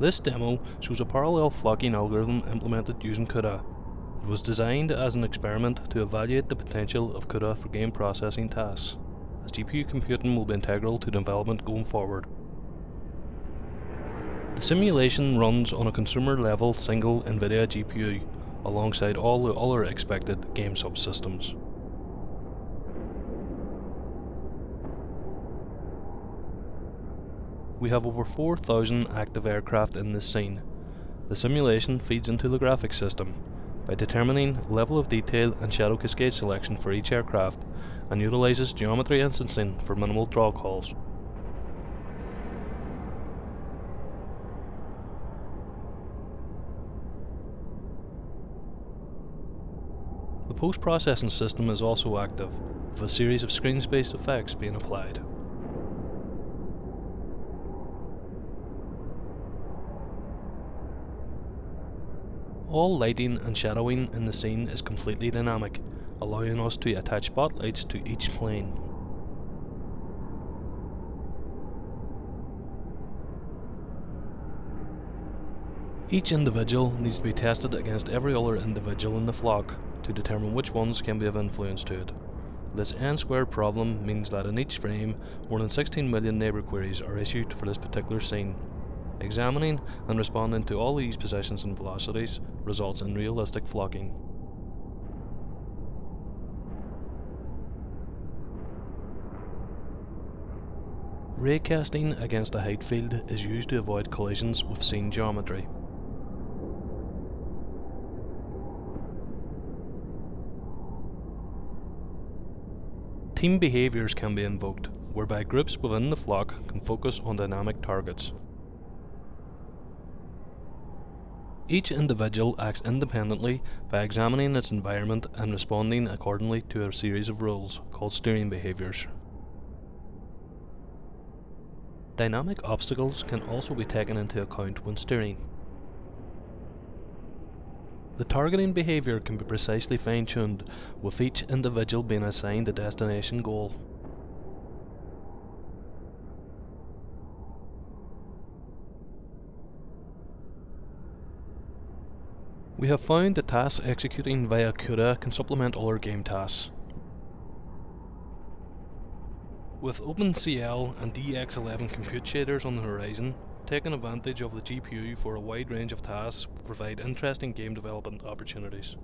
This demo shows a parallel flocking algorithm implemented using CUDA. It was designed as an experiment to evaluate the potential of CUDA for game processing tasks, as GPU computing will be integral to development going forward. The simulation runs on a consumer level single NVIDIA GPU alongside all the other expected game subsystems. We have over 4,000 active aircraft in this scene. The simulation feeds into the graphics system by determining level of detail and shadow cascade selection for each aircraft and utilises geometry instancing for minimal draw calls. The post-processing system is also active, with a series of screen-space effects being applied. All lighting and shadowing in the scene is completely dynamic, allowing us to attach spotlights to each plane. Each individual needs to be tested against every other individual in the flock to determine which ones can be of influence to it. This n-squared problem means that in each frame, more than 16 million neighbour queries are issued for this particular scene. Examining and responding to all these positions and velocities results in realistic flocking. Raycasting against a height field is used to avoid collisions with scene geometry. Team behaviours can be invoked, whereby groups within the flock can focus on dynamic targets. Each individual acts independently by examining its environment and responding accordingly to a series of rules, called steering behaviours. Dynamic obstacles can also be taken into account when steering. The targeting behaviour can be precisely fine-tuned, with each individual being assigned a destination goal. We have found that tasks executing via CUDA can supplement other game tasks. With OpenCL and DX11 compute shaders on the horizon, taking advantage of the GPU for a wide range of tasks will provide interesting game development opportunities.